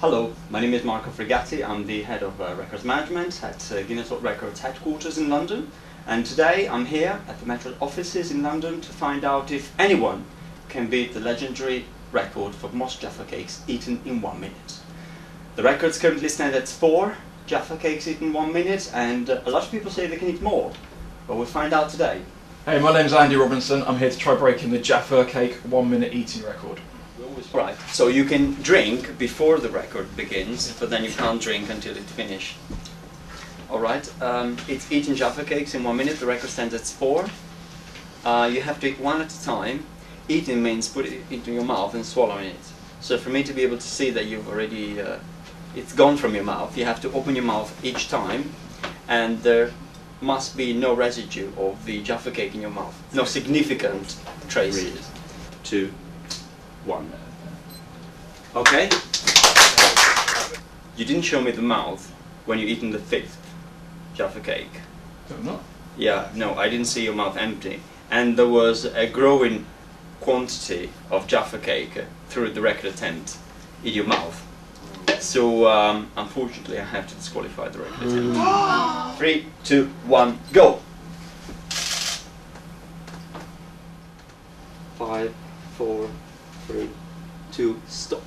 Hello, my name is Marco Frigatti. I'm the head of uh, records management at uh, Guinness World Records headquarters in London. And today I'm here at the Metro offices in London to find out if anyone can beat the legendary record for most Jaffa cakes eaten in one minute. The records currently stand at four Jaffa cakes eaten in one minute, and uh, a lot of people say they can eat more. But we'll find out today. Hey, my name's Andy Robinson. I'm here to try breaking the Jaffa cake one minute eating record. Right, so you can drink before the record begins, but then you can't drink until it finishes. Alright, um, it's eating Jaffa cakes in one minute, the record stands at four. Uh, you have to eat one at a time. Eating means put it into your mouth and swallowing it. So for me to be able to see that you've already, uh, it's gone from your mouth, you have to open your mouth each time, and there must be no residue of the Jaffa cake in your mouth. No significant traces. Two, one. Okay? You didn't show me the mouth when you're eating the fifth Jaffa cake. No, not. Yeah, no, I didn't see your mouth empty. And there was a growing quantity of Jaffa cake through the record attempt in your mouth. So, um, unfortunately, I have to disqualify the record attempt. Three, two, one, go! Five, four, three, two, stop.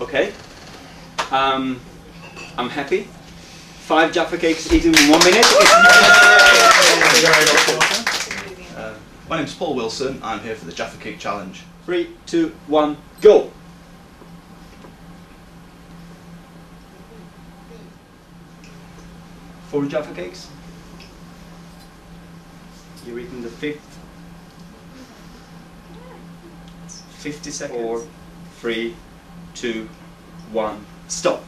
Okay. Um, I'm happy. Five Jaffa cakes eaten in one minute. Uh, my name's Paul Wilson. I'm here for the Jaffa Cake Challenge. Three, two, one, go! Four Jaffa cakes. You're eating the fifth. 50 seconds. Four, three, two, one, stop.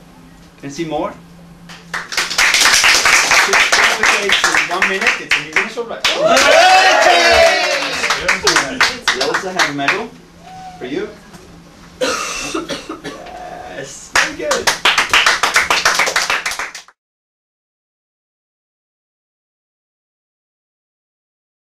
Can you see more? Six Jaffa cakes in one minute. It's a new Guinness Record. You also have a medal for you. yes, very good.